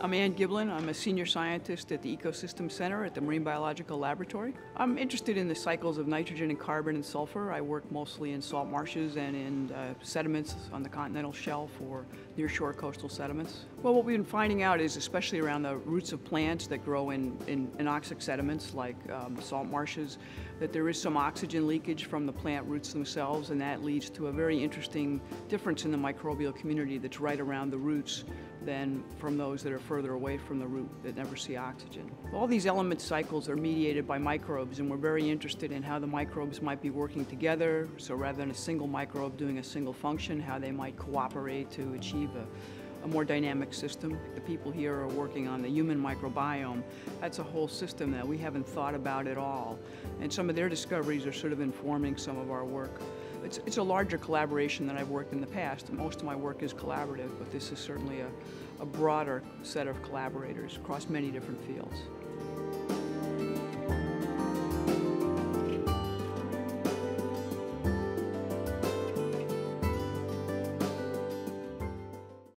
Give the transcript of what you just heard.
I'm Anne Giblin. I'm a senior scientist at the Ecosystem Center at the Marine Biological Laboratory. I'm interested in the cycles of nitrogen and carbon and sulfur. I work mostly in salt marshes and in uh, sediments on the continental shelf or nearshore coastal sediments. Well, what we've been finding out is, especially around the roots of plants that grow in, in anoxic sediments like um, salt marshes, that there is some oxygen leakage from the plant roots themselves, and that leads to a very interesting difference in the microbial community that's right around the roots than from those that are further away from the root that never see oxygen. All these element cycles are mediated by microbes and we're very interested in how the microbes might be working together. So rather than a single microbe doing a single function, how they might cooperate to achieve a, a more dynamic system. The people here are working on the human microbiome. That's a whole system that we haven't thought about at all. And some of their discoveries are sort of informing some of our work. It's, it's a larger collaboration than I've worked in the past. Most of my work is collaborative, but this is certainly a, a broader set of collaborators across many different fields.